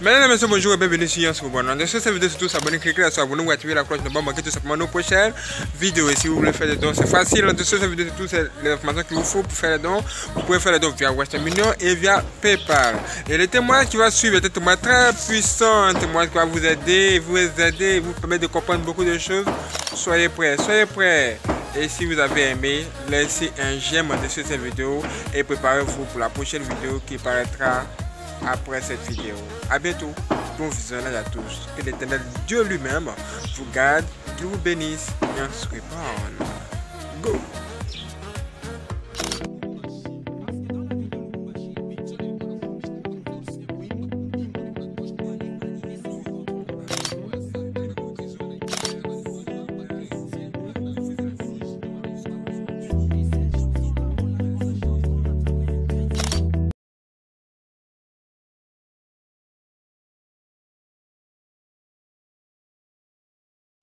Mesdames et messieurs, bonjour et bienvenue sur Yans Dans cette vidéo, surtout s'abonner, cliquer là sur abonner activer la cloche de ne pas manquer tout simplement nos prochaines vidéos. Et si vous voulez faire des dons, c'est facile. Dans cette vidéo, surtout, c'est les informations qu'il vous faut pour faire les dons. Vous pouvez faire les dons via Western Union et via PayPal. Et le témoin qui va suivre est un témoin très puissant, un témoin qui va vous aider, vous aider, vous permettre de comprendre beaucoup de choses. Soyez prêts, soyez prêts. Et si vous avez aimé, laissez un j'aime en dessous de cette vidéo et préparez-vous pour la prochaine vidéo qui paraîtra après cette vidéo. A bientôt. Bon visionnage à tous. Que l'éternel Dieu lui-même vous garde, qu'il vous bénisse et se Go!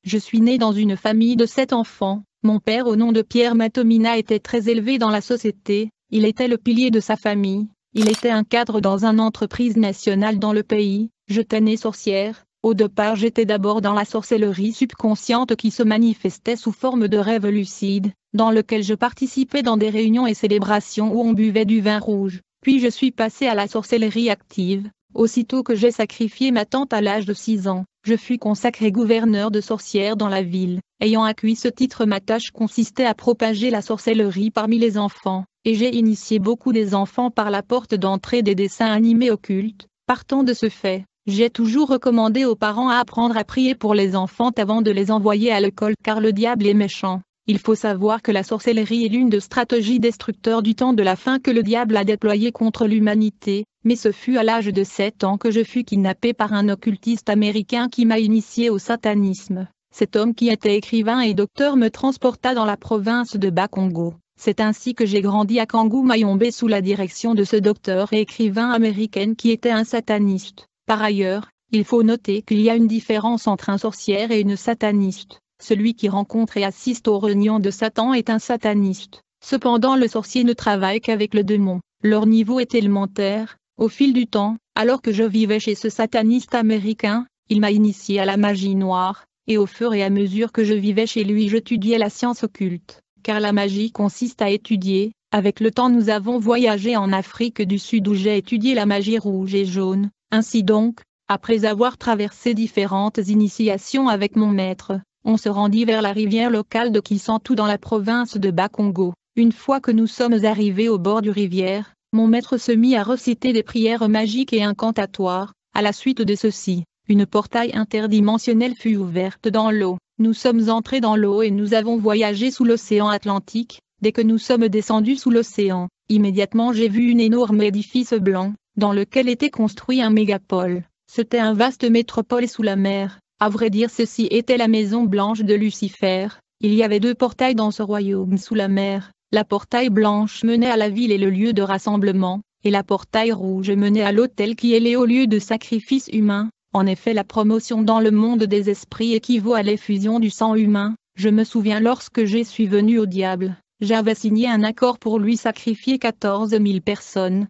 Je suis né dans une famille de sept enfants. Mon père au nom de Pierre Matomina était très élevé dans la société, il était le pilier de sa famille, il était un cadre dans une entreprise nationale dans le pays, je tenais sorcière, au départ j'étais d'abord dans la sorcellerie subconsciente qui se manifestait sous forme de rêves lucides, dans lequel je participais dans des réunions et célébrations où on buvait du vin rouge, puis je suis passé à la sorcellerie active, aussitôt que j'ai sacrifié ma tante à l'âge de 6 ans je fus consacré gouverneur de sorcières dans la ville. Ayant acquis ce titre ma tâche consistait à propager la sorcellerie parmi les enfants, et j'ai initié beaucoup des enfants par la porte d'entrée des dessins animés occultes. Partant de ce fait, j'ai toujours recommandé aux parents à apprendre à prier pour les enfants avant de les envoyer à l'école car le diable est méchant. Il faut savoir que la sorcellerie est l'une des stratégies destructeurs du temps de la fin que le diable a déployé contre l'humanité, mais ce fut à l'âge de 7 ans que je fus kidnappé par un occultiste américain qui m'a initié au satanisme. Cet homme qui était écrivain et docteur me transporta dans la province de Bas-Congo. C'est ainsi que j'ai grandi à Kangou Mayombe sous la direction de ce docteur et écrivain américain qui était un sataniste. Par ailleurs, il faut noter qu'il y a une différence entre un sorcière et une sataniste. Celui qui rencontre et assiste aux réunions de Satan est un sataniste. Cependant le sorcier ne travaille qu'avec le démon. Leur niveau est élémentaire. Au fil du temps, alors que je vivais chez ce sataniste américain, il m'a initié à la magie noire, et au fur et à mesure que je vivais chez lui j'étudiais la science occulte. Car la magie consiste à étudier, avec le temps nous avons voyagé en Afrique du Sud où j'ai étudié la magie rouge et jaune. Ainsi donc, après avoir traversé différentes initiations avec mon maître, on se rendit vers la rivière locale de Kisantu dans la province de Bas-Congo. Une fois que nous sommes arrivés au bord du rivière, mon maître se mit à reciter des prières magiques et incantatoires. À la suite de ceci, une portail interdimensionnelle fut ouverte dans l'eau. Nous sommes entrés dans l'eau et nous avons voyagé sous l'océan Atlantique. Dès que nous sommes descendus sous l'océan, immédiatement j'ai vu un énorme édifice blanc, dans lequel était construit un mégapole. C'était un vaste métropole sous la mer. À vrai dire ceci était la maison blanche de Lucifer, il y avait deux portails dans ce royaume sous la mer, la portail blanche menait à la ville et le lieu de rassemblement, et la portail rouge menait à l'autel qui est le lieu de sacrifice humain. En effet la promotion dans le monde des esprits équivaut à l'effusion du sang humain, je me souviens lorsque je suis venu au diable, j'avais signé un accord pour lui sacrifier 14 000 personnes.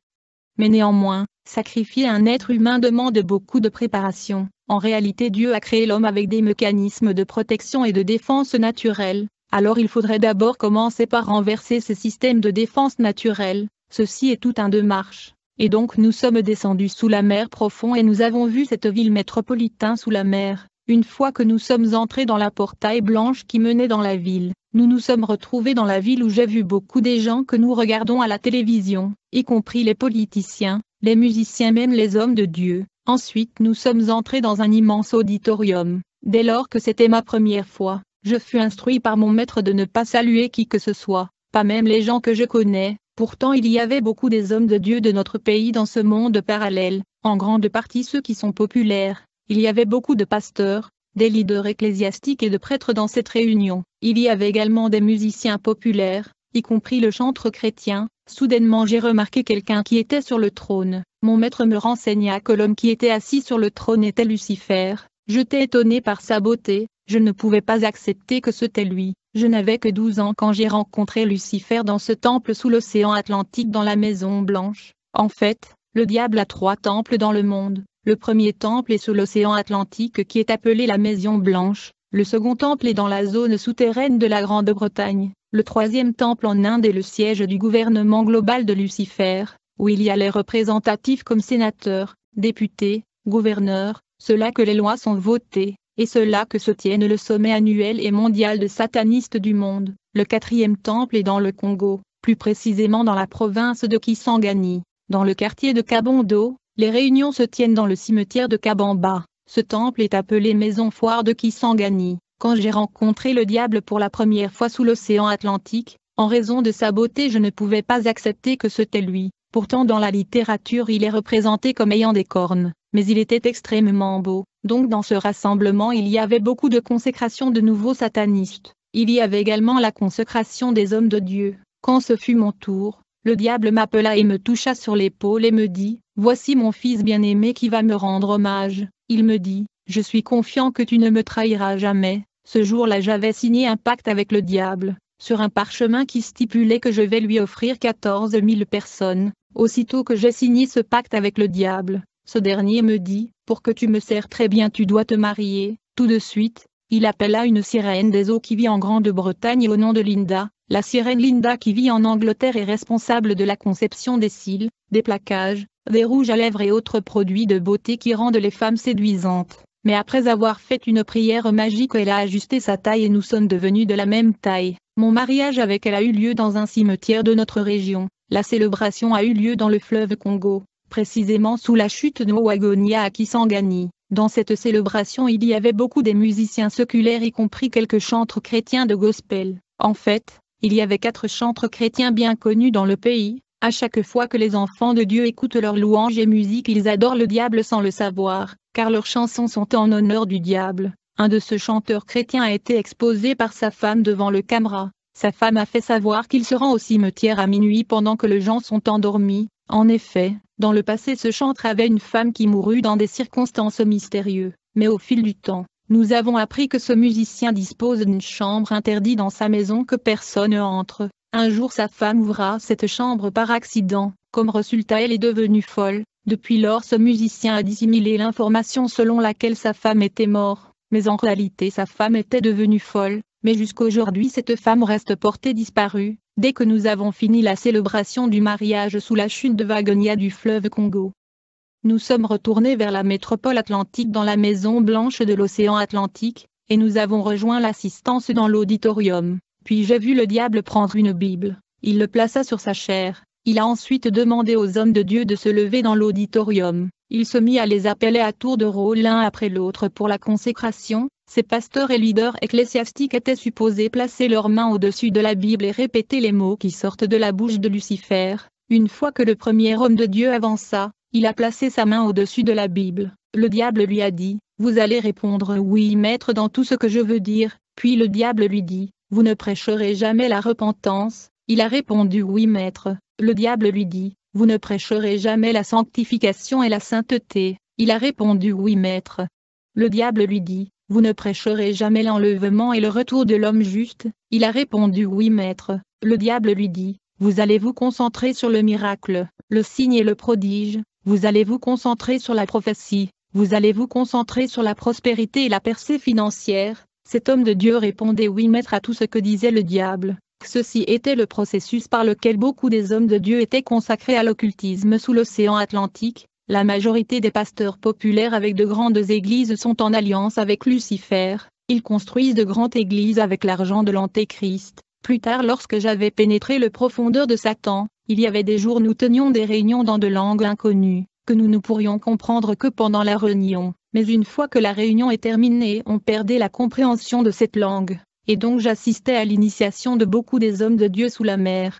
Mais néanmoins, sacrifier un être humain demande beaucoup de préparation. En réalité Dieu a créé l'homme avec des mécanismes de protection et de défense naturelle, alors il faudrait d'abord commencer par renverser ce système de défense naturelle, ceci est tout un démarche. Et donc nous sommes descendus sous la mer profond et nous avons vu cette ville métropolitaine sous la mer. Une fois que nous sommes entrés dans la portail blanche qui menait dans la ville, nous nous sommes retrouvés dans la ville où j'ai vu beaucoup des gens que nous regardons à la télévision, y compris les politiciens, les musiciens même les hommes de Dieu. Ensuite nous sommes entrés dans un immense auditorium. Dès lors que c'était ma première fois, je fus instruit par mon maître de ne pas saluer qui que ce soit, pas même les gens que je connais, pourtant il y avait beaucoup des hommes de Dieu de notre pays dans ce monde parallèle, en grande partie ceux qui sont populaires, il y avait beaucoup de pasteurs, des leaders ecclésiastiques et de prêtres dans cette réunion, il y avait également des musiciens populaires, y compris le chantre chrétien, soudainement j'ai remarqué quelqu'un qui était sur le trône, mon maître me renseigna que l'homme qui était assis sur le trône était Lucifer. J'étais étonné par sa beauté, je ne pouvais pas accepter que c'était lui. Je n'avais que 12 ans quand j'ai rencontré Lucifer dans ce temple sous l'océan Atlantique dans la Maison Blanche. En fait, le diable a trois temples dans le monde. Le premier temple est sous l'océan Atlantique qui est appelé la Maison Blanche. Le second temple est dans la zone souterraine de la Grande-Bretagne. Le troisième temple en Inde est le siège du gouvernement global de Lucifer, où il y a les représentatifs comme sénateurs, députés, gouverneurs, ceux-là que les lois sont votées, et ceux-là que se tiennent le sommet annuel et mondial de satanistes du monde. Le quatrième temple est dans le Congo, plus précisément dans la province de Kisangani. Dans le quartier de Kabondo, les réunions se tiennent dans le cimetière de Kabamba. Ce temple est appelé Maison Foire de Kisangani. Quand j'ai rencontré le diable pour la première fois sous l'océan Atlantique, en raison de sa beauté je ne pouvais pas accepter que c'était lui. Pourtant dans la littérature il est représenté comme ayant des cornes, mais il était extrêmement beau. Donc dans ce rassemblement il y avait beaucoup de consécration de nouveaux satanistes. Il y avait également la consécration des hommes de Dieu. Quand ce fut mon tour, le diable m'appela et me toucha sur l'épaule et me dit, Voici mon fils bien-aimé qui va me rendre hommage. Il me dit, Je suis confiant que tu ne me trahiras jamais. Ce jour-là j'avais signé un pacte avec le diable, sur un parchemin qui stipulait que je vais lui offrir 14 000 personnes. Aussitôt que j'ai signé ce pacte avec le diable, ce dernier me dit, Pour que tu me sers très bien tu dois te marier. Tout de suite, il appela une sirène des eaux qui vit en Grande-Bretagne au nom de Linda, la sirène Linda qui vit en Angleterre est responsable de la conception des cils, des plaquages, des rouges à lèvres et autres produits de beauté qui rendent les femmes séduisantes. Mais après avoir fait une prière magique elle a ajusté sa taille et nous sommes devenus de la même taille. Mon mariage avec elle a eu lieu dans un cimetière de notre région. La célébration a eu lieu dans le fleuve Congo, précisément sous la chute de Wagonia à Kisangani. Dans cette célébration il y avait beaucoup des musiciens séculaires y compris quelques chantres chrétiens de gospel. En fait, il y avait quatre chantres chrétiens bien connus dans le pays. À chaque fois que les enfants de Dieu écoutent leurs louanges et musique, ils adorent le diable sans le savoir, car leurs chansons sont en honneur du diable. Un de ce chanteur chrétien a été exposé par sa femme devant le caméra. Sa femme a fait savoir qu'il se rend au cimetière à minuit pendant que les gens sont endormis. En effet, dans le passé ce chantre avait une femme qui mourut dans des circonstances mystérieuses. Mais au fil du temps, nous avons appris que ce musicien dispose d'une chambre interdite dans sa maison que personne entre. Un jour sa femme ouvra cette chambre par accident, comme résultat elle est devenue folle. Depuis lors ce musicien a dissimulé l'information selon laquelle sa femme était morte, mais en réalité sa femme était devenue folle, mais jusqu'aujourd'hui cette femme reste portée disparue, dès que nous avons fini la célébration du mariage sous la chute de Wagonia du fleuve Congo. Nous sommes retournés vers la métropole atlantique dans la Maison Blanche de l'océan Atlantique, et nous avons rejoint l'assistance dans l'auditorium. Puis j'ai vu le diable prendre une Bible? Il le plaça sur sa chair. Il a ensuite demandé aux hommes de Dieu de se lever dans l'auditorium. Il se mit à les appeler à tour de rôle l'un après l'autre pour la consécration. Ces pasteurs et leaders ecclésiastiques étaient supposés placer leurs mains au-dessus de la Bible et répéter les mots qui sortent de la bouche de Lucifer. Une fois que le premier homme de Dieu avança, il a placé sa main au-dessus de la Bible. Le diable lui a dit, Vous allez répondre oui maître dans tout ce que je veux dire. Puis le diable lui dit, Vous ne prêcherez jamais la repentance. Il a répondu oui maître. Le diable lui dit, Vous ne prêcherez jamais la sanctification et la sainteté. Il a répondu oui maître. Le diable lui dit, Vous ne prêcherez jamais l'enlèvement et le retour de l'homme juste? Il a répondu oui maître. Le diable lui dit, Vous allez vous concentrer sur le miracle, le signe et le prodige. Vous allez vous concentrer sur la prophétie, vous allez vous concentrer sur la prospérité et la percée financière. Cet homme de Dieu répondait oui maître à tout ce que disait le diable. Ceci était le processus par lequel beaucoup des hommes de Dieu étaient consacrés à l'occultisme sous l'océan Atlantique. La majorité des pasteurs populaires avec de grandes églises sont en alliance avec Lucifer. Ils construisent de grandes églises avec l'argent de l'Antéchrist. Plus tard lorsque j'avais pénétré le profondeur de Satan, il y avait des jours nous tenions des réunions dans de langues inconnues, que nous ne pourrions comprendre que pendant la réunion, mais une fois que la réunion est terminée on perdait la compréhension de cette langue, et donc j'assistais à l'initiation de beaucoup des hommes de Dieu sous la mer.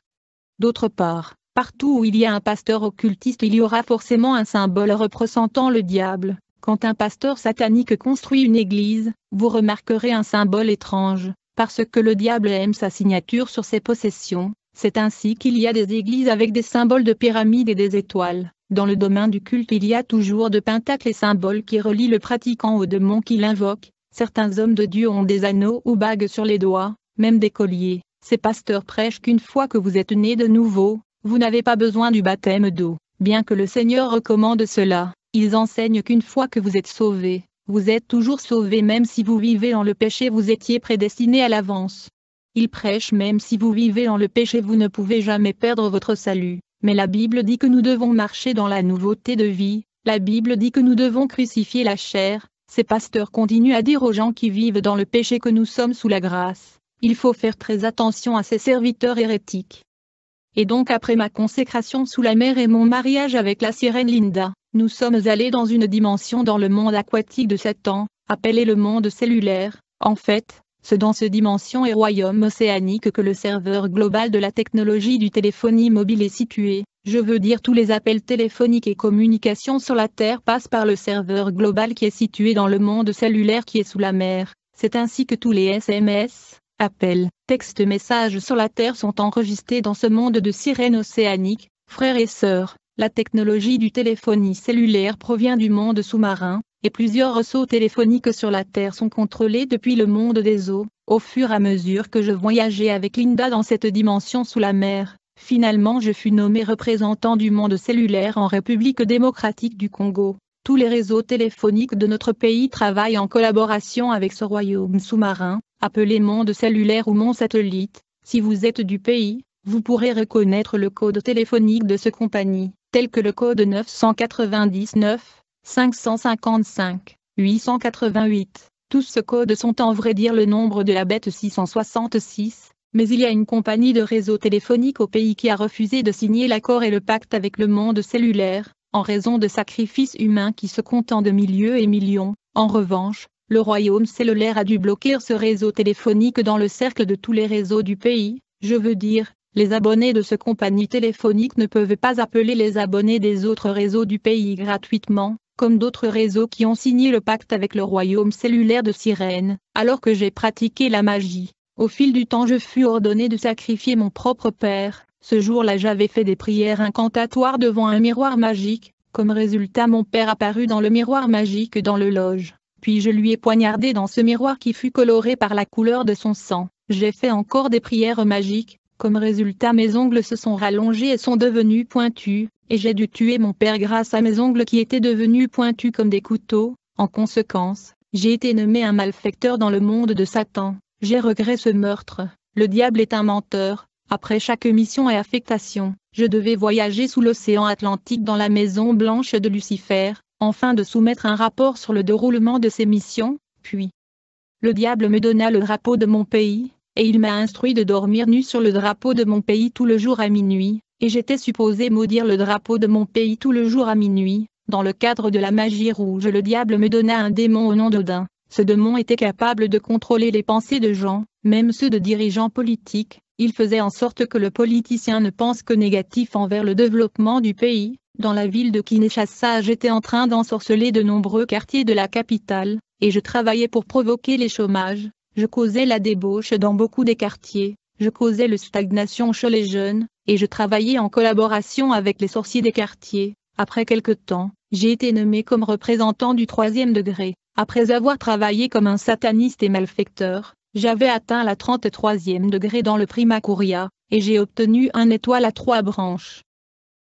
D'autre part, partout où il y a un pasteur occultiste il y aura forcément un symbole représentant le diable. Quand un pasteur satanique construit une église, vous remarquerez un symbole étrange, parce que le diable aime sa signature sur ses possessions, c'est ainsi qu'il y a des églises avec des symboles de pyramides et des étoiles. Dans le domaine du culte il y a toujours de pentacles et symboles qui relient le pratiquant au démon qui l'invoque. Certains hommes de Dieu ont des anneaux ou bagues sur les doigts, même des colliers. Ces pasteurs prêchent qu'une fois que vous êtes né de nouveau, vous n'avez pas besoin du baptême d'eau. bien que le Seigneur recommande cela, ils enseignent qu'une fois que vous êtes sauvés, vous êtes toujours sauvés même si vous vivez dans le péché vous étiez prédestinés à l'avance. Ils prêchent même si vous vivez dans le péché vous ne pouvez jamais perdre votre salut. Mais la Bible dit que nous devons marcher dans la nouveauté de vie, la Bible dit que nous devons crucifier la chair, ces pasteurs continuent à dire aux gens qui vivent dans le péché que nous sommes sous la grâce. Il faut faire très attention à ces serviteurs hérétiques. Et donc après ma consécration sous la mer et mon mariage avec la sirène Linda, nous sommes allés dans une dimension dans le monde aquatique de Satan, appelé le monde cellulaire. En fait, c'est dans ce dimension et royaume océanique que le serveur global de la technologie du téléphonie mobile est situé. Je veux dire tous les appels téléphoniques et communications sur la Terre passent par le serveur global qui est situé dans le monde cellulaire qui est sous la mer. C'est ainsi que tous les SMS, appels, textes, messages sur la Terre sont enregistrés dans ce monde de sirènes océaniques. Frères et sœurs, la technologie du téléphonie cellulaire provient du monde sous-marin, et plusieurs réseaux téléphoniques sur la Terre sont contrôlés depuis le monde des eaux. Au fur et à mesure que je voyageais avec Linda dans cette dimension sous la mer, finalement je fus nommé représentant du monde cellulaire en République démocratique du Congo. Tous les réseaux téléphoniques de notre pays travaillent en collaboration avec ce royaume sous-marin, appelé monde cellulaire ou mon satellite. Si vous êtes du pays, vous pourrez reconnaître le code téléphonique de ce compagnie, tel que le code 999 555, 888. Tous ce codes sont en vrai dire le nombre de la bête 666, mais il y a une compagnie de réseau téléphonique au pays qui a refusé de signer l'accord et le pacte avec le monde cellulaire, en raison de sacrifices humains qui se comptent de milliers et millions. En revanche, le royaume cellulaire a dû bloquer ce réseau téléphonique dans le cercle de tous les réseaux du pays, je veux dire, les abonnés de ce compagnie téléphonique ne peuvent pas appeler les abonnés des autres réseaux du pays gratuitement, comme d'autres réseaux qui ont signé le pacte avec le royaume cellulaire de Sirène, alors que j'ai pratiqué la magie. Au fil du temps je fus ordonné de sacrifier mon propre père, ce jour-là j'avais fait des prières incantatoires devant un miroir magique, comme résultat mon père apparut dans le miroir magique dans le loge, puis je lui ai poignardé dans ce miroir qui fut coloré par la couleur de son sang. J'ai fait encore des prières magiques, comme résultat mes ongles se sont rallongés et sont devenus pointus, et j'ai dû tuer mon père grâce à mes ongles qui étaient devenus pointus comme des couteaux. En conséquence, j'ai été nommé un malfecteur dans le monde de Satan. J'ai regret ce meurtre. Le diable est un menteur. Après chaque mission et affectation, je devais voyager sous l'océan Atlantique dans la maison blanche de Lucifer, afin de soumettre un rapport sur le déroulement de ces missions, puis le diable me donna le drapeau de mon pays, et il m'a instruit de dormir nu sur le drapeau de mon pays tout le jour à minuit, et j'étais supposé maudire le drapeau de mon pays tout le jour à minuit. Dans le cadre de la magie rouge le diable me donna un démon au nom d'Odin. Ce démon était capable de contrôler les pensées de gens, même ceux de dirigeants politiques, il faisait en sorte que le politicien ne pense que négatif envers le développement du pays. Dans la ville de Kinshasa j'étais en train d'ensorceler de nombreux quartiers de la capitale, et je travaillais pour provoquer les chômages, je causais la débauche dans beaucoup des quartiers, je causais le stagnation chez les jeunes, et je travaillais en collaboration avec les sorciers des quartiers. Après quelque temps, j'ai été nommé comme représentant du troisième degré. Après avoir travaillé comme un sataniste et malfecteur, j'avais atteint la 33e degré dans le Prima Curia, et j'ai obtenu un étoile à trois branches.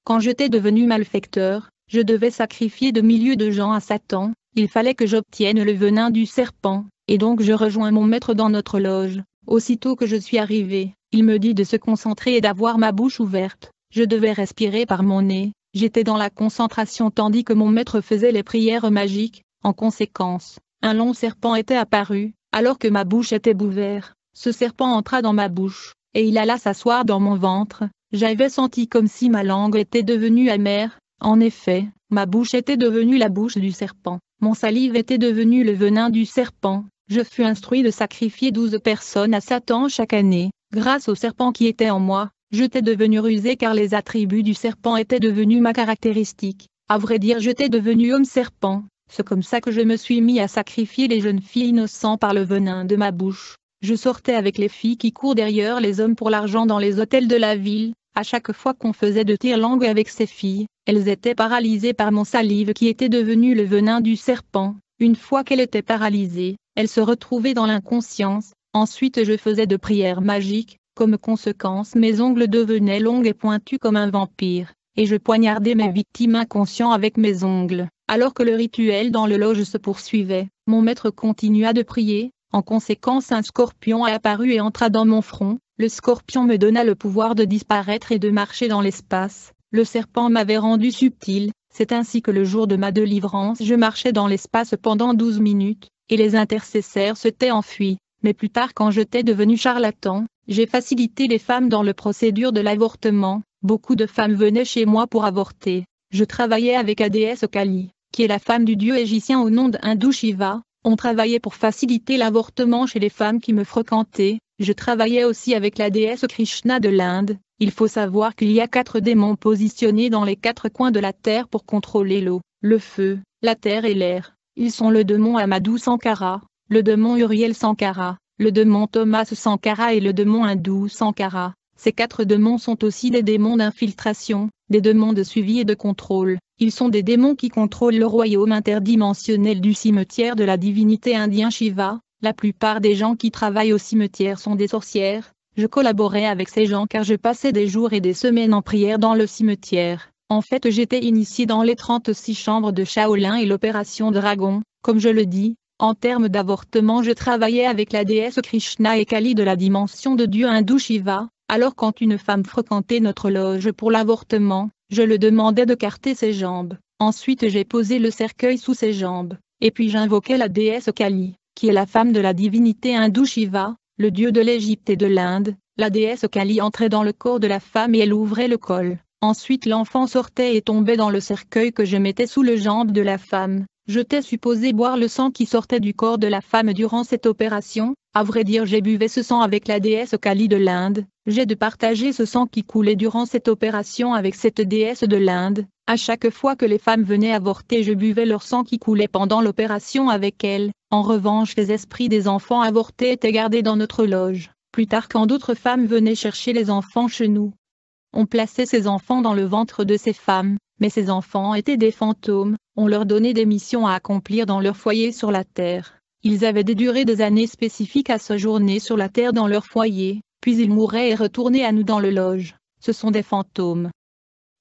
Quand j'étais devenu malfecteur, je devais sacrifier de milliers de gens à Satan, il fallait que j'obtienne le venin du serpent, et donc je rejoins mon maître dans notre loge. Aussitôt que je suis arrivé, il me dit de se concentrer et d'avoir ma bouche ouverte. Je devais respirer par mon nez. J'étais dans la concentration tandis que mon maître faisait les prières magiques. En conséquence, un long serpent était apparu, alors que ma bouche était ouverte. Ce serpent entra dans ma bouche, et il alla s'asseoir dans mon ventre. J'avais senti comme si ma langue était devenue amère. En effet, ma bouche était devenue la bouche du serpent. Mon salive était devenue le venin du serpent. Je fus instruit de sacrifier douze personnes à Satan chaque année. Grâce au serpent qui était en moi, j'étais devenu rusé car les attributs du serpent étaient devenus ma caractéristique. À vrai dire j'étais devenu homme serpent, c'est comme ça que je me suis mis à sacrifier les jeunes filles innocentes par le venin de ma bouche. Je sortais avec les filles qui courent derrière les hommes pour l'argent dans les hôtels de la ville, à chaque fois qu'on faisait de tire-langue avec ces filles, elles étaient paralysées par mon salive qui était devenu le venin du serpent. Une fois qu'elle était paralysée, elle se retrouvait dans l'inconscience, Ensuite je faisais de prières magiques, comme conséquence mes ongles devenaient longs et pointus comme un vampire. et je poignardais mes victimes inconscients avec mes ongles. Alors que le rituel dans le loge se poursuivait, mon maître continua de prier, en conséquence un scorpion a apparu et entra dans mon front, le scorpion me donna le pouvoir de disparaître et de marcher dans l'espace, le serpent m'avait rendu subtil, c'est ainsi que le jour de ma délivrance je marchais dans l'espace pendant douze minutes, et les intercesseurs s'étaient enfuis, mais plus tard quand j'étais devenu charlatan, j'ai facilité les femmes dans le procédure de l'avortement, beaucoup de femmes venaient chez moi pour avorter, je travaillais avec déesse Kali, qui est la femme du dieu égyptien au nom d'Hindou Shiva, on travaillait pour faciliter l'avortement chez les femmes qui me fréquentaient, je travaillais aussi avec la déesse Krishna de l'Inde, il faut savoir qu'il y a quatre démons positionnés dans les quatre coins de la terre pour contrôler l'eau, le feu, la terre et l'air. Ils sont le démon Amadou Sankara, le démon Uriel Sankara, le démon Thomas Sankara et le démon Hindou Sankara. Ces quatre démons sont aussi des démons d'infiltration, des démons de suivi et de contrôle. Ils sont des démons qui contrôlent le royaume interdimensionnel du cimetière de la divinité indien Shiva. La plupart des gens qui travaillent au cimetière sont des sorcières. Je collaborais avec ces gens car je passais des jours et des semaines en prière dans le cimetière. En fait j'étais initié dans les 36 chambres de Shaolin et l'opération Dragon. Comme je le dis, en termes d'avortement je travaillais avec la déesse Krishna et Kali de la dimension de Dieu hindou Shiva. Alors quand une femme fréquentait notre loge pour l'avortement, je le demandais de carter ses jambes. Ensuite j'ai posé le cercueil sous ses jambes, et puis j'invoquais la déesse Kali, qui est la femme de la divinité hindoue Shiva, le dieu de l'Égypte et de l'Inde. La déesse Kali entrait dans le corps de la femme et elle ouvrait le col. Ensuite l'enfant sortait et tombait dans le cercueil que je mettais sous le jambe de la femme. J'étais supposé boire le sang qui sortait du corps de la femme durant cette opération, à vrai dire j'ai buvé ce sang avec la déesse Kali de l'Inde, j'ai de partager ce sang qui coulait durant cette opération avec cette déesse de l'Inde, à chaque fois que les femmes venaient avorter je buvais leur sang qui coulait pendant l'opération avec elles, en revanche les esprits des enfants avortés étaient gardés dans notre loge, plus tard quand d'autres femmes venaient chercher les enfants chez nous. On plaçait ces enfants dans le ventre de ces femmes, mais ces enfants étaient des fantômes, on leur donnait des missions à accomplir dans leur foyer sur la terre. Ils avaient des durées des années spécifiques à séjourner sur la terre dans leur foyer, puis ils mouraient et retournaient à nous dans le loge. Ce sont des fantômes.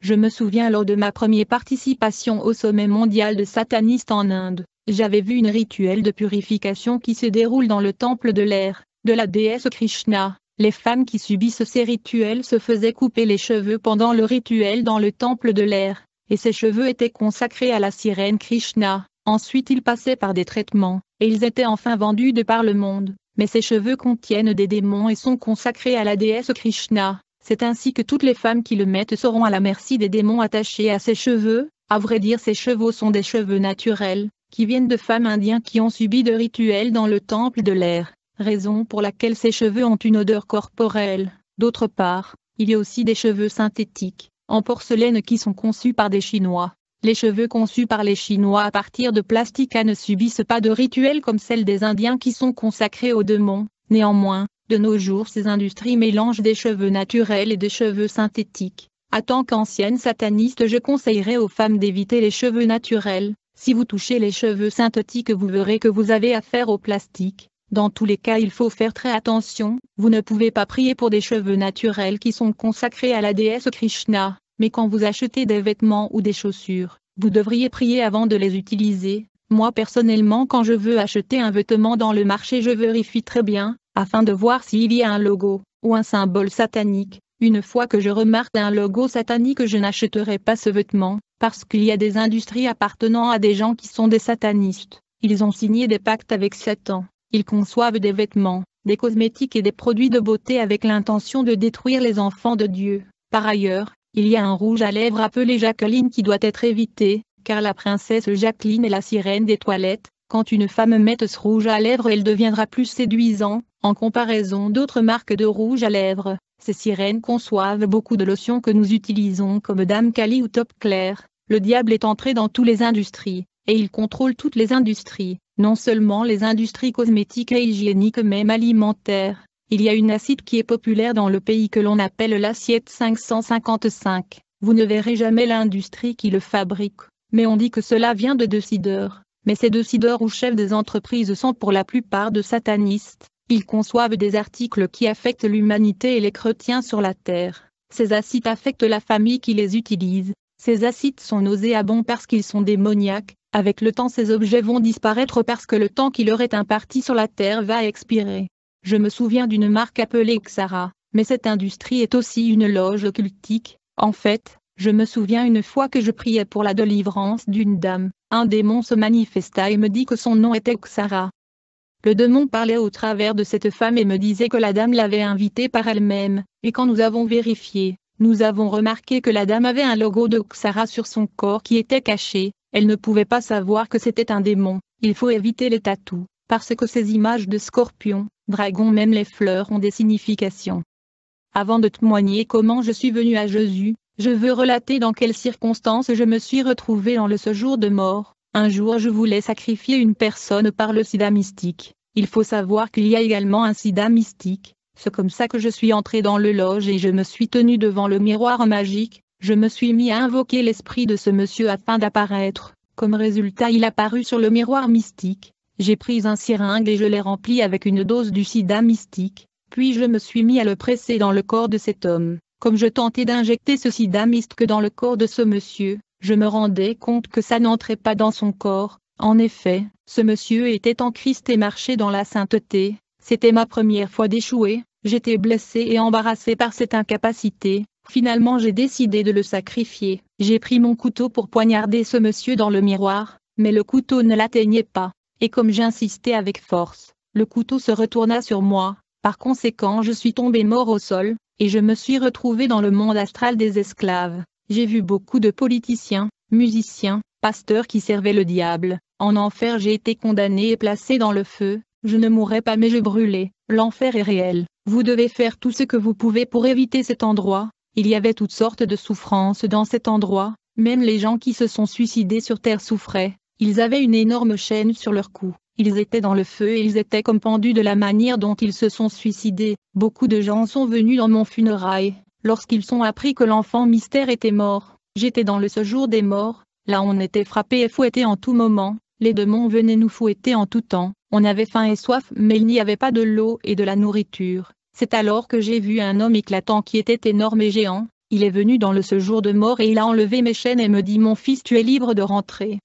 Je me souviens lors de ma première participation au sommet mondial de satanistes en Inde, j'avais vu une rituel de purification qui se déroule dans le temple de l'air, de la déesse Krishna. Les femmes qui subissent ces rituels se faisaient couper les cheveux pendant le rituel dans le temple de l'air, et ces cheveux étaient consacrés à la sirène Krishna. Ensuite ils passaient par des traitements, et ils étaient enfin vendus de par le monde, mais ces cheveux contiennent des démons et sont consacrés à la déesse Krishna. C'est ainsi que toutes les femmes qui le mettent seront à la merci des démons attachés à ces cheveux, à vrai dire ces cheveux sont des cheveux naturels, qui viennent de femmes indiennes qui ont subi de rituels dans le temple de l'air, raison pour laquelle ces cheveux ont une odeur corporelle. D'autre part, il y a aussi des cheveux synthétiques, en porcelaine qui sont conçus par des Chinois. Les cheveux conçus par les Chinois à partir de plastique ne subissent pas de rituels comme celles des Indiens qui sont consacrés aux démons. Néanmoins, de nos jours ces industries mélangent des cheveux naturels et des cheveux synthétiques. À tant qu'ancienne sataniste je conseillerais aux femmes d'éviter les cheveux naturels. Si vous touchez les cheveux synthétiques vous verrez que vous avez affaire au plastique. Dans tous les cas il faut faire très attention, vous ne pouvez pas prier pour des cheveux naturels qui sont consacrés à la déesse Krishna mais quand vous achetez des vêtements ou des chaussures, vous devriez prier avant de les utiliser. Moi personnellement quand je veux acheter un vêtement dans le marché je vérifie très bien, afin de voir s'il y a un logo, ou un symbole satanique. Une fois que je remarque un logo satanique je n'achèterai pas ce vêtement, parce qu'il y a des industries appartenant à des gens qui sont des satanistes. Ils ont signé des pactes avec Satan. Ils conçoivent des vêtements, des cosmétiques et des produits de beauté avec l'intention de détruire les enfants de Dieu. Par ailleurs, il y a un rouge à lèvres appelé Jacqueline qui doit être évité, car la princesse Jacqueline est la sirène des toilettes. Quand une femme met ce rouge à lèvres elle deviendra plus séduisant, en comparaison d'autres marques de rouge à lèvres. Ces sirènes conçoivent beaucoup de lotions que nous utilisons comme Dame Cali ou Top Clair. Le diable est entré dans toutes les industries, et il contrôle toutes les industries, non seulement les industries cosmétiques et hygiéniques même alimentaires. Il y a une acide qui est populaire dans le pays que l'on appelle l'assiette 555. Vous ne verrez jamais l'industrie qui le fabrique, mais on dit que cela vient de décideurs. Mais ces décideurs ou chefs des entreprises sont pour la plupart de satanistes. Ils conçoivent des articles qui affectent l'humanité et les chrétiens sur la terre. Ces acides affectent la famille qui les utilise. Ces acides sont nauséabonds parce qu'ils sont démoniaques. Avec le temps ces objets vont disparaître parce que le temps qui leur est imparti sur la Terre va expirer. Je me souviens d'une marque appelée Xara, mais cette industrie est aussi une loge occultique. En fait, je me souviens une fois que je priais pour la délivrance d'une dame, un démon se manifesta et me dit que son nom était Xara. Le démon parlait au travers de cette femme et me disait que la dame l'avait invitée par elle-même, et quand nous avons vérifié, nous avons remarqué que la dame avait un logo de Xara sur son corps qui était caché, elle ne pouvait pas savoir que c'était un démon, il faut éviter les tatous, parce que ces images de scorpions, dragons même les fleurs ont des significations. Avant de témoigner comment je suis venu à Jésus, je veux relater dans quelles circonstances je me suis retrouvé dans le séjour de mort. Un jour je voulais sacrifier une personne par le sida mystique. Il faut savoir qu'il y a également un sida mystique. C'est comme ça que je suis entré dans le loge et je me suis tenu devant le miroir magique. Je me suis mis à invoquer l'esprit de ce monsieur afin d'apparaître. Comme résultat il apparut sur le miroir mystique. J'ai pris un siringue et je l'ai rempli avec une dose du sida mystique. Puis je me suis mis à le presser dans le corps de cet homme. Comme je tentais d'injecter ce sida que dans le corps de ce monsieur, je me rendais compte que ça n'entrait pas dans son corps. En effet, ce monsieur était en Christ et marchait dans la sainteté. C'était ma première fois d'échouer. J'étais blessé et embarrassé par cette incapacité. Finalement j'ai décidé de le sacrifier. J'ai pris mon couteau pour poignarder ce monsieur dans le miroir, mais le couteau ne l'atteignait pas. Et comme j'insistais avec force, le couteau se retourna sur moi. Par conséquent je suis tombé mort au sol, et je me suis retrouvé dans le monde astral des esclaves. J'ai vu beaucoup de politiciens, musiciens, pasteurs qui servaient le diable. En enfer j'ai été condamné et placé dans le feu. Je ne mourrai pas mais je brûlais. L'enfer est réel. Vous devez faire tout ce que vous pouvez pour éviter cet endroit. Il y avait toutes sortes de souffrances dans cet endroit. Même les gens qui se sont suicidés sur terre souffraient. Ils avaient une énorme chaîne sur leur cou. Ils étaient dans le feu et ils étaient comme pendus de la manière dont ils se sont suicidés. Beaucoup de gens sont venus dans mon funérail. Lorsqu'ils ont appris que l'enfant mystère était mort, j'étais dans le séjour des morts. Là on était frappé et fouetté en tout moment. Les démons venaient nous fouetter en tout temps. On avait faim et soif mais il n'y avait pas de l'eau et de la nourriture. C'est alors que j'ai vu un homme éclatant qui était énorme et géant. Il est venu dans le séjour de mort et il a enlevé mes chaînes et me dit mon fils tu es libre de rentrer.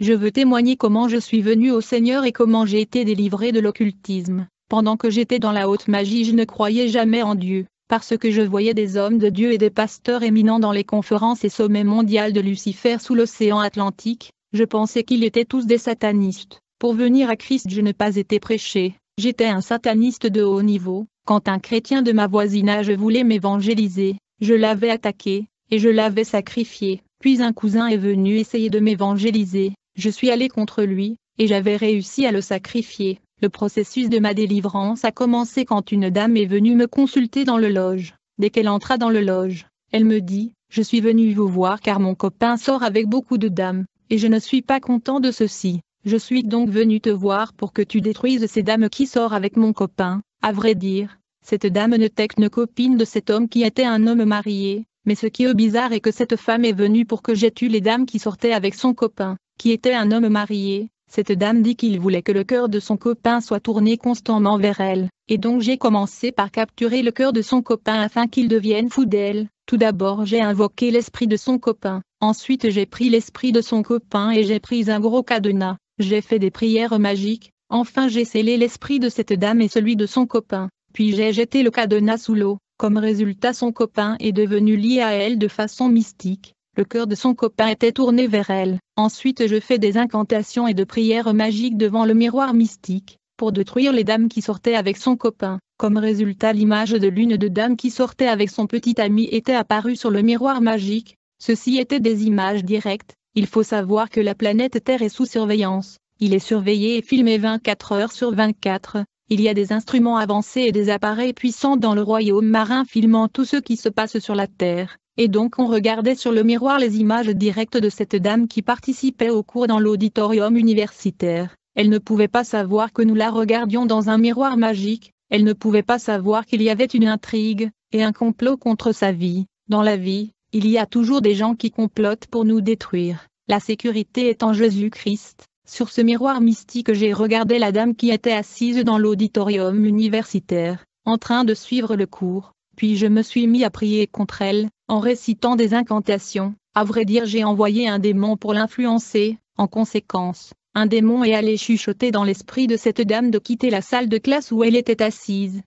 Je veux témoigner comment je suis venu au Seigneur et comment j'ai été délivré de l'occultisme. Pendant que j'étais dans la haute magie je ne croyais jamais en Dieu, parce que je voyais des hommes de Dieu et des pasteurs éminents dans les conférences et sommets mondiaux de Lucifer sous l'océan Atlantique, je pensais qu'ils étaient tous des satanistes. Pour venir à Christ je n'ai pas été prêché, j'étais un sataniste de haut niveau, quand un chrétien de ma voisinage voulait m'évangéliser, je l'avais attaqué, et je l'avais sacrifié, puis un cousin est venu essayer de m'évangéliser, je suis allé contre lui, et j'avais réussi à le sacrifier. Le processus de ma délivrance a commencé quand une dame est venue me consulter dans le loge. Dès qu'elle entra dans le loge, elle me dit, je suis venue vous voir car mon copain sort avec beaucoup de dames, et je ne suis pas content de ceci. Je suis donc venu te voir pour que tu détruises ces dames qui sortent avec mon copain. À vrai dire, cette dame n'était qu'une copine de cet homme qui était un homme marié, mais ce qui est bizarre est que cette femme est venue pour que j'ai tué les dames qui sortaient avec son copain qui était un homme marié, cette dame dit qu'il voulait que le cœur de son copain soit tourné constamment vers elle, et donc j'ai commencé par capturer le cœur de son copain afin qu'il devienne fou d'elle. Tout d'abord j'ai invoqué l'esprit de son copain, ensuite j'ai pris l'esprit de son copain et j'ai pris un gros cadenas, j'ai fait des prières magiques, enfin j'ai scellé l'esprit de cette dame et celui de son copain, puis j'ai jeté le cadenas sous l'eau, comme résultat son copain est devenu lié à elle de façon mystique, le cœur de son copain était tourné vers elle. Ensuite je fais des incantations et de prières magiques devant le miroir mystique, pour détruire les dames qui sortaient avec son copain. Comme résultat l'image de l'une de dames qui sortait avec son petit ami était apparue sur le miroir magique. Ceci étaient des images directes. Il faut savoir que la planète Terre est sous surveillance. Il est surveillé et filmé 24 heures sur 24. Il y a des instruments avancés et des appareils puissants dans le royaume marin filmant tout ce qui se passe sur la Terre et donc on regardait sur le miroir les images directes de cette dame qui participait au cours dans l'auditorium universitaire. Elle ne pouvait pas savoir que nous la regardions dans un miroir magique, elle ne pouvait pas savoir qu'il y avait une intrigue, et un complot contre sa vie. Dans la vie, il y a toujours des gens qui complotent pour nous détruire. La sécurité est en Jésus-Christ. Sur ce miroir mystique j'ai regardé la dame qui était assise dans l'auditorium universitaire, en train de suivre le cours. Puis je me suis mis à prier contre elle, en récitant des incantations. À vrai dire, j'ai envoyé un démon pour l'influencer. En conséquence, un démon est allé chuchoter dans l'esprit de cette dame de quitter la salle de classe où elle était assise.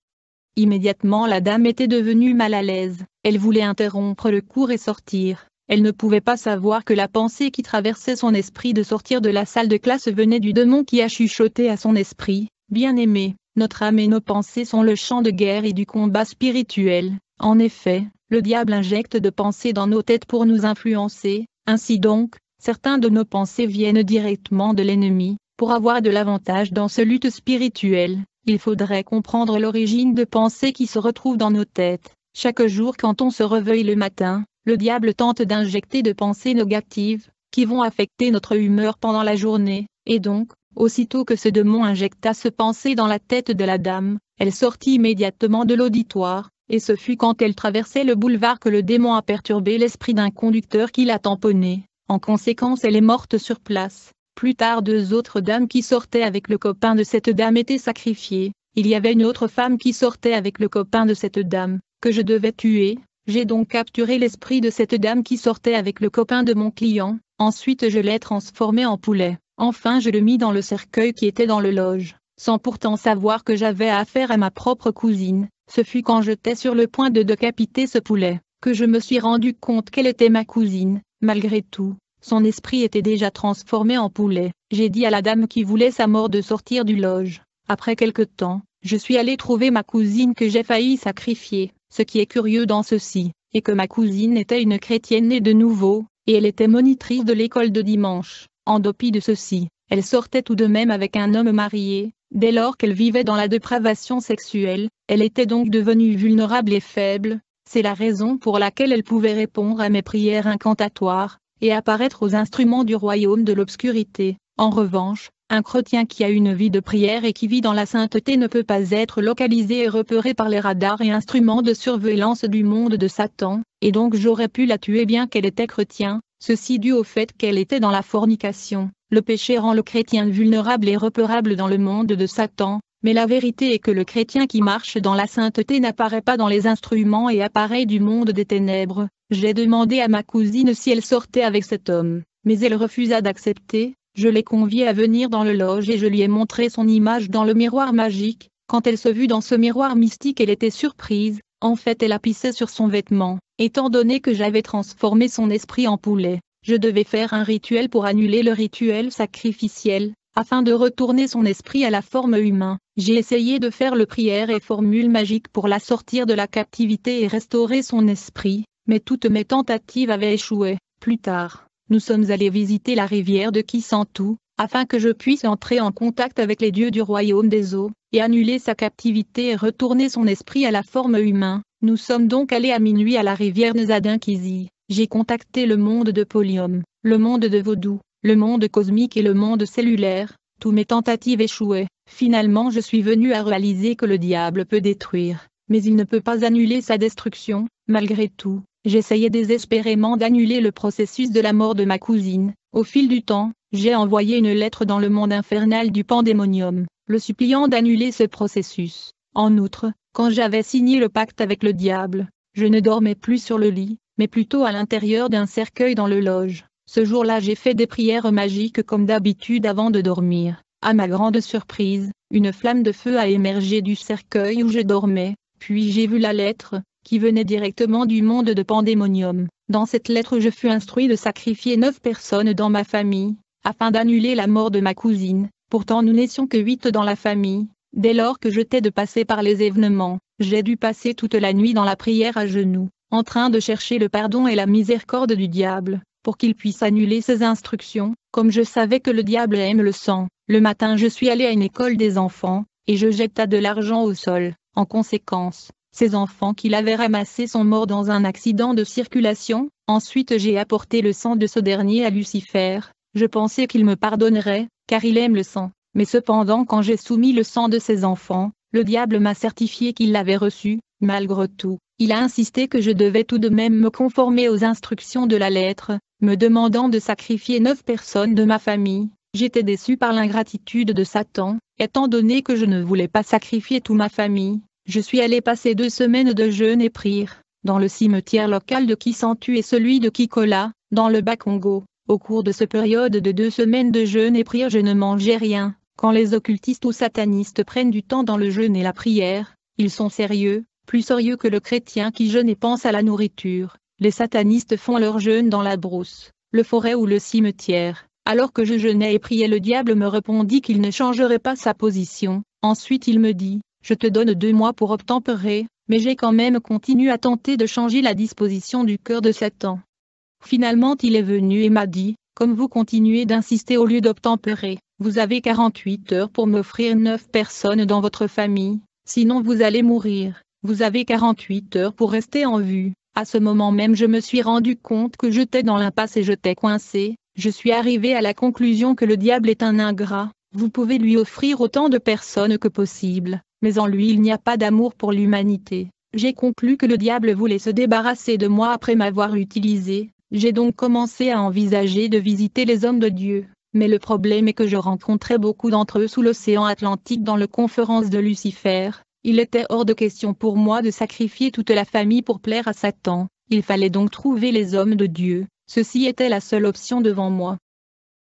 Immédiatement la dame était devenue mal à l'aise, elle voulait interrompre le cours et sortir. Elle ne pouvait pas savoir que la pensée qui traversait son esprit de sortir de la salle de classe venait du démon qui a chuchoté à son esprit. Bien-aimé, notre âme et nos pensées sont le champ de guerre et du combat spirituel. En effet, le diable injecte de pensées dans nos têtes pour nous influencer. Ainsi donc, certains de nos pensées viennent directement de l'ennemi. Pour avoir de l'avantage dans ce lutte spirituelle, il faudrait comprendre l'origine de pensées qui se retrouvent dans nos têtes. Chaque jour quand on se réveille le matin, le diable tente d'injecter de pensées négatives, qui vont affecter notre humeur pendant la journée, et donc, Aussitôt que ce démon injecta ce pensée dans la tête de la dame, elle sortit immédiatement de l'auditoire, et ce fut quand elle traversait le boulevard que le démon a perturbé l'esprit d'un conducteur qui l'a tamponné. En conséquence elle est morte sur place. Plus tard deux autres dames qui sortaient avec le copain de cette dame étaient sacrifiées. Il y avait une autre femme qui sortait avec le copain de cette dame, que je devais tuer. J'ai donc capturé l'esprit de cette dame qui sortait avec le copain de mon client, ensuite je l'ai transformé en poulet. Enfin je le mis dans le cercueil qui était dans le loge, sans pourtant savoir que j'avais affaire à ma propre cousine. Ce fut quand j'étais sur le point de décapiter ce poulet, que je me suis rendu compte qu'elle était ma cousine. Malgré tout, son esprit était déjà transformé en poulet. J'ai dit à la dame qui voulait sa mort de sortir du loge. Après quelque temps, je suis allé trouver ma cousine que j'ai failli sacrifier. Ce qui est curieux dans ceci, est que ma cousine était une chrétienne née de nouveau, et elle était monitrice de l'école de dimanche. En dépit de ceci, elle sortait tout de même avec un homme marié, dès lors qu'elle vivait dans la dépravation sexuelle, elle était donc devenue vulnérable et faible, c'est la raison pour laquelle elle pouvait répondre à mes prières incantatoires, et apparaître aux instruments du royaume de l'obscurité. En revanche, un chrétien qui a une vie de prière et qui vit dans la sainteté ne peut pas être localisé et repéré par les radars et instruments de surveillance du monde de Satan, et donc j'aurais pu la tuer bien qu'elle était chrétien, ceci dû au fait qu'elle était dans la fornication. Le péché rend le chrétien vulnérable et repérable dans le monde de Satan, mais la vérité est que le chrétien qui marche dans la sainteté n'apparaît pas dans les instruments et appareils du monde des ténèbres. J'ai demandé à ma cousine si elle sortait avec cet homme, mais elle refusa d'accepter. Je l'ai conviée à venir dans le loge et je lui ai montré son image dans le miroir magique. Quand elle se vit dans ce miroir mystique elle était surprise, en fait elle a pissé sur son vêtement. Étant donné que j'avais transformé son esprit en poulet, je devais faire un rituel pour annuler le rituel sacrificiel, afin de retourner son esprit à la forme humaine. J'ai essayé de faire le prière et formule magique pour la sortir de la captivité et restaurer son esprit, mais toutes mes tentatives avaient échoué. Plus tard, nous sommes allés visiter la rivière de Kisantu, afin que je puisse entrer en contact avec les dieux du royaume des eaux, et annuler sa captivité et retourner son esprit à la forme humaine. Nous sommes donc allés à minuit à la rivière Nezadinkizi. J'ai contacté le monde de Polium, le monde de Vaudou, le monde cosmique et le monde cellulaire. Tous mes tentatives échouaient. Finalement je suis venu à réaliser que le diable peut détruire, mais il ne peut pas annuler sa destruction. Malgré tout, j'essayais désespérément d'annuler le processus de la mort de ma cousine. Au fil du temps, j'ai envoyé une lettre dans le monde infernal du pandémonium, le suppliant d'annuler ce processus. En outre, quand j'avais signé le pacte avec le diable, je ne dormais plus sur le lit, mais plutôt à l'intérieur d'un cercueil dans le loge. Ce jour-là j'ai fait des prières magiques comme d'habitude avant de dormir. À ma grande surprise, une flamme de feu a émergé du cercueil où je dormais, puis j'ai vu la lettre, qui venait directement du monde de Pandémonium. Dans cette lettre je fus instruit de sacrifier neuf personnes dans ma famille, afin d'annuler la mort de ma cousine. Pourtant nous n'étions que huit dans la famille, Dès lors que je t'ai de passer par les événements, j'ai dû passer toute la nuit dans la prière à genoux, en train de chercher le pardon et la miséricorde du diable, pour qu'il puisse annuler ses instructions, comme je savais que le diable aime le sang. Le matin je suis allé à une école des enfants, et je jeta de l'argent au sol. En conséquence, ces enfants qu'il avait ramassés sont morts dans un accident de circulation. Ensuite j'ai apporté le sang de ce dernier à Lucifer. Je pensais qu'il me pardonnerait, car il aime le sang. Mais cependant quand j'ai soumis le sang de ses enfants, le diable m'a certifié qu'il l'avait reçu, malgré tout. Il a insisté que je devais tout de même me conformer aux instructions de la lettre, me demandant de sacrifier neuf personnes de ma famille. J'étais déçu par l'ingratitude de Satan, étant donné que je ne voulais pas sacrifier toute ma famille. Je suis allé passer deux semaines de jeûne et prière, dans le cimetière local de Kisantu et celui de Kikola, dans le Bas-Congo. Au cours de ce période de deux semaines de jeûne et prière je ne mangeais rien. Quand les occultistes ou satanistes prennent du temps dans le jeûne et la prière, ils sont sérieux, plus sérieux que le chrétien qui jeûne et pense à la nourriture. Les satanistes font leur jeûne dans la brousse, le forêt ou le cimetière. Alors que je jeûnais et priais le diable me répondit qu'il ne changerait pas sa position. Ensuite il me dit, je te donne deux mois pour obtempérer, mais j'ai quand même continué à tenter de changer la disposition du cœur de Satan. Finalement il est venu et m'a dit, comme vous continuez d'insister au lieu d'obtempérer, vous avez 48 heures pour m'offrir 9 personnes dans votre famille, sinon vous allez mourir. Vous avez 48 heures pour rester en vue. À ce moment même je me suis rendu compte que j'étais dans l'impasse et j'étais coincé, je suis arrivé à la conclusion que le diable est un ingrat, vous pouvez lui offrir autant de personnes que possible, mais en lui il n'y a pas d'amour pour l'humanité. J'ai conclu que le diable voulait se débarrasser de moi après m'avoir utilisé, j'ai donc commencé à envisager de visiter les hommes de Dieu. Mais le problème est que je rencontrais beaucoup d'entre eux sous l'océan Atlantique dans le conférence de Lucifer. Il était hors de question pour moi de sacrifier toute la famille pour plaire à Satan. Il fallait donc trouver les hommes de Dieu. Ceci était la seule option devant moi.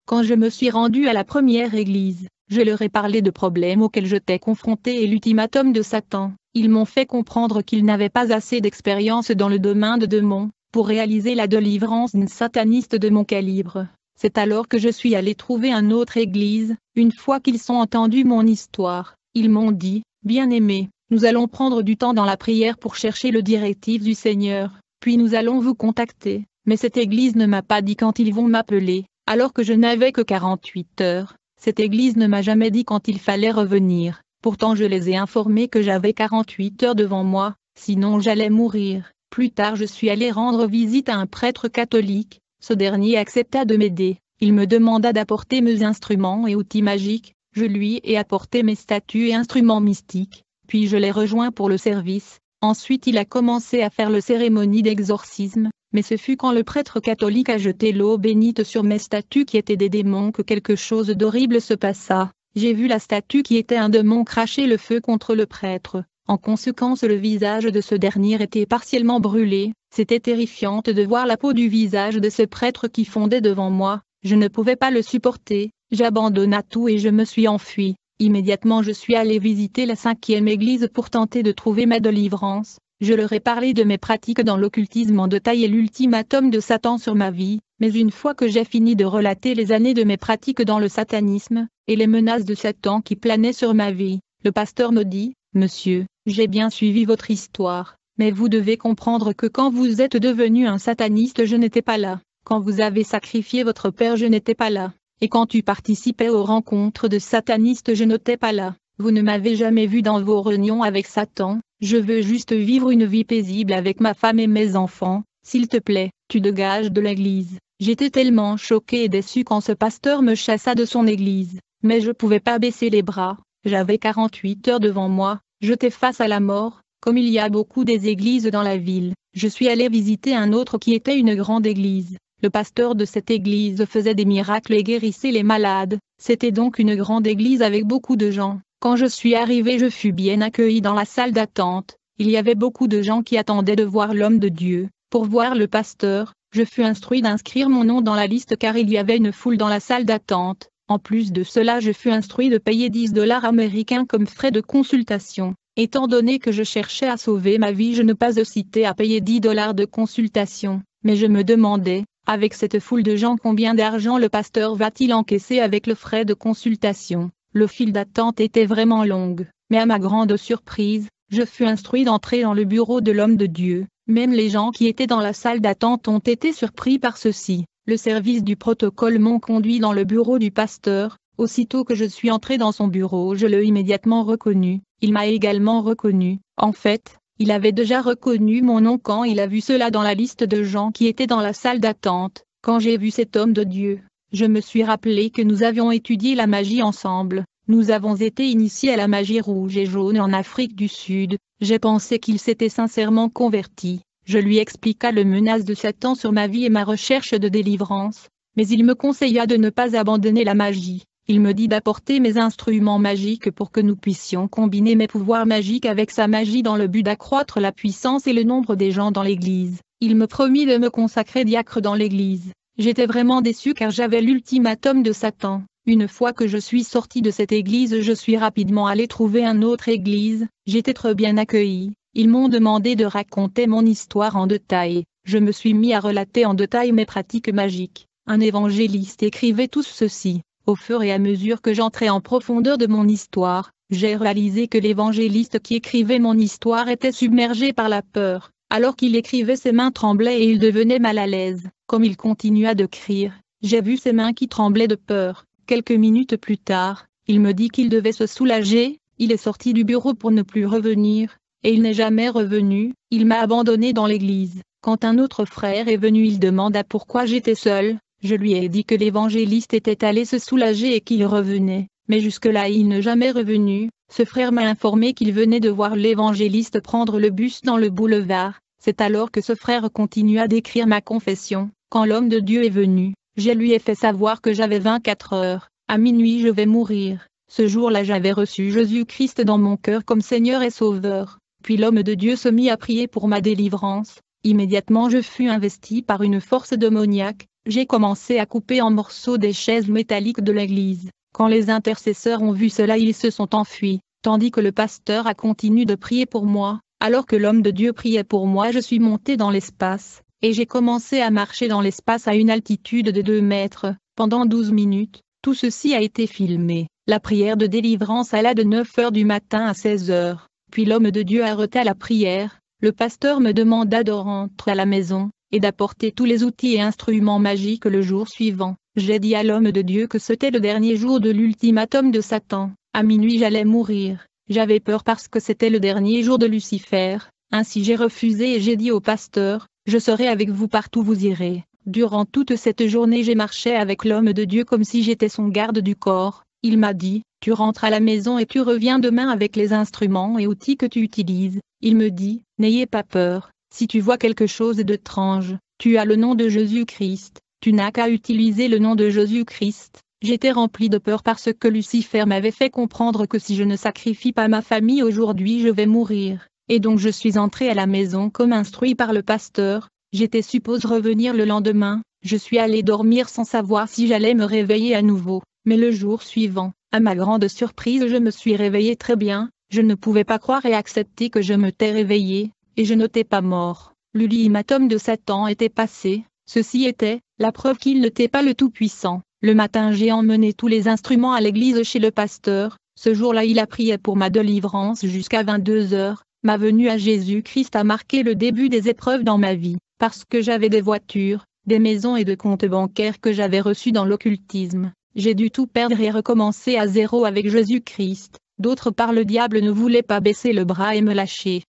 Quand je me suis rendu à la première église, je leur ai parlé de problèmes auxquels j'étais confronté et l'ultimatum de Satan. Ils m'ont fait comprendre qu'ils n'avaient pas assez d'expérience dans le domaine de démons, pour réaliser la délivrance d'une sataniste de mon calibre. C'est alors que je suis allé trouver un autre église, une fois qu'ils ont entendu mon histoire. Ils m'ont dit, bien-aimé, nous allons prendre du temps dans la prière pour chercher le directif du Seigneur, puis nous allons vous contacter. Mais cette église ne m'a pas dit quand ils vont m'appeler, alors que je n'avais que 48 heures. Cette église ne m'a jamais dit quand il fallait revenir. Pourtant je les ai informés que j'avais 48 heures devant moi, sinon j'allais mourir. Plus tard je suis allé rendre visite à un prêtre catholique, ce dernier accepta de m'aider. Il me demanda d'apporter mes instruments et outils magiques, je lui ai apporté mes statues et instruments mystiques, puis je l'ai rejoint pour le service. Ensuite il a commencé à faire le cérémonie d'exorcisme, mais ce fut quand le prêtre catholique a jeté l'eau bénite sur mes statues qui étaient des démons que quelque chose d'horrible se passa. J'ai vu la statue qui était un démon cracher le feu contre le prêtre. En conséquence le visage de ce dernier était partiellement brûlé. C'était terrifiant de voir la peau du visage de ce prêtre qui fondait devant moi. Je ne pouvais pas le supporter. J'abandonna tout et je me suis enfui. Immédiatement je suis allé visiter la cinquième église pour tenter de trouver ma délivrance. Je leur ai parlé de mes pratiques dans l'occultisme en détail et l'ultimatum de Satan sur ma vie, mais une fois que j'ai fini de relater les années de mes pratiques dans le satanisme, et les menaces de Satan qui planaient sur ma vie, le pasteur me dit, Monsieur, j'ai bien suivi votre histoire, mais vous devez comprendre que quand vous êtes devenu un sataniste je n'étais pas là, quand vous avez sacrifié votre père je n'étais pas là, et quand tu participais aux rencontres de satanistes je n'étais pas là. Vous ne m'avez jamais vu dans vos réunions avec Satan, je veux juste vivre une vie paisible avec ma femme et mes enfants, s'il te plaît, tu dégages de l'église. J'étais tellement choqué et déçu quand ce pasteur me chassa de son église, mais je pouvais pas baisser les bras, j'avais 48 heures devant moi, j'étais face à la mort, comme il y a beaucoup des églises dans la ville. Je suis allé visiter un autre qui était une grande église. Le pasteur de cette église faisait des miracles et guérissait les malades, c'était donc une grande église avec beaucoup de gens. Quand je suis arrivé je fus bien accueilli dans la salle d'attente, il y avait beaucoup de gens qui attendaient de voir l'homme de Dieu. Pour voir le pasteur, je fus instruit d'inscrire mon nom dans la liste car il y avait une foule dans la salle d'attente. En plus de cela je fus instruit de payer 10 dollars américains comme frais de consultation. Étant donné que je cherchais à sauver ma vie je ne pas hésité à payer 10 dollars de consultation, mais je me demandais, avec cette foule de gens combien d'argent le pasteur va-t-il encaisser avec le frais de consultation? Le fil d'attente était vraiment longue, mais à ma grande surprise, je fus instruit d'entrer dans le bureau de l'homme de Dieu. Même les gens qui étaient dans la salle d'attente ont été surpris par ceci. Le service du protocole m'ont conduit dans le bureau du pasteur. Aussitôt que je suis entré dans son bureau, je l'ai immédiatement reconnu. Il m'a également reconnu. En fait, il avait déjà reconnu mon nom quand il a vu cela dans la liste de gens qui étaient dans la salle d'attente. Quand j'ai vu cet homme de Dieu, je me suis rappelé que nous avions étudié la magie ensemble. Nous avons été initiés à la magie rouge et jaune en Afrique du Sud. J'ai pensé qu'il s'était sincèrement converti. Je lui expliqua le menace de Satan sur ma vie et ma recherche de délivrance. Mais il me conseilla de ne pas abandonner la magie. il me dit d'apporter mes instruments magiques pour que nous puissions combiner mes pouvoirs magiques avec sa magie dans le but d'accroître la puissance et le nombre des gens dans l'église. Il me promit de me consacrer diacre dans l'église. J'étais vraiment déçu car j'avais l'ultimatum de Satan. Une fois que je suis sorti de cette église, je suis rapidement allé trouver une autre église. J'étais très bien accueilli. Ils m'ont demandé de raconter mon histoire en détail. Je me suis mis à relater en détail mes pratiques magiques. Un évangéliste écrivait tout ceci. Au fur et à mesure que j'entrais en profondeur de mon histoire, j'ai réalisé que l'évangéliste qui écrivait mon histoire était submergé par la peur. Alors qu'il écrivait ses mains tremblaient et il devenait mal à l'aise. Comme il continua de crier, j'ai vu ses mains qui tremblaient de peur. Quelques minutes plus tard, il me dit qu'il devait se soulager, il est sorti du bureau pour ne plus revenir, et il n'est jamais revenu, il m'a abandonné dans l'église. Quand un autre frère est venu il demanda pourquoi j'étais seul, je lui ai dit que l'évangéliste était allé se soulager et qu'il revenait, mais jusque-là il n'est jamais revenu. Ce frère m'a informé qu'il venait de voir l'évangéliste prendre le bus dans le boulevard. C'est alors que ce frère continua d'écrire ma confession. Quand l'homme de Dieu est venu, je lui ai fait savoir que j'avais 24 heures. À minuit je vais mourir. Ce jour-là j'avais reçu Jésus-Christ dans mon cœur comme Seigneur et Sauveur. Puis l'homme de Dieu se mit à prier pour ma délivrance. Immédiatement je fus investi par une force démoniaque, j'ai commencé à couper en morceaux des chaises métalliques de l'église. Quand les intercesseurs ont vu cela, ils se sont enfuis, tandis que le pasteur a continué de prier pour moi. Alors que l'homme de Dieu priait pour moi, je suis monté dans l'espace, et j'ai commencé à marcher dans l'espace à une altitude de 2 mètres, pendant 12 minutes. Tout ceci a été filmé. La prière de délivrance alla de 9 heures du matin à 16 heures. Puis l'homme de Dieu arrêta la prière. Le pasteur me demanda de rentrer à la maison, et d'apporter tous les outils et instruments magiques le jour suivant. J'ai dit à l'homme de Dieu que c'était le dernier jour de l'ultimatum de Satan. À minuit j'allais mourir. J'avais peur parce que c'était le dernier jour de Lucifer. Ainsi j'ai refusé et j'ai dit au pasteur, je serai avec vous partout vous irez. Durant toute cette journée j'ai marché avec l'homme de Dieu comme si j'étais son garde du corps. Il m'a dit, tu rentres à la maison et tu reviens demain avec les instruments et outils que tu utilises. Il me dit, n'ayez pas peur, si tu vois quelque chose d'étrange, tu as le nom de Jésus-Christ, tu n'as qu'à utiliser le nom de Jésus-Christ. J'étais rempli de peur parce que Lucifer m'avait fait comprendre que si je ne sacrifie pas ma famille aujourd'hui je vais mourir. Et donc je suis entré à la maison comme instruit par le pasteur, j'étais suppose revenir le lendemain, je suis allé dormir sans savoir si j'allais me réveiller à nouveau, mais le jour suivant, à ma grande surprise je me suis réveillé très bien, je ne pouvais pas croire et accepter que je me t'ai réveillé, et je n'étais pas mort. L'ultimatum de Satan était passé, ceci était, la preuve qu'il n'était pas le Tout-Puissant. Le matin j'ai emmené tous les instruments à l'église chez le pasteur, ce jour-là il a prié pour ma délivrance jusqu'à 22 heures. Ma venue à Jésus-Christ a marqué le début des épreuves dans ma vie, parce que j'avais des voitures, des maisons et des comptes bancaires que j'avais reçus dans l'occultisme. J'ai dû tout perdre et recommencer à zéro avec Jésus-Christ. D'autre part le diable ne voulait pas baisser le bras et me lâcher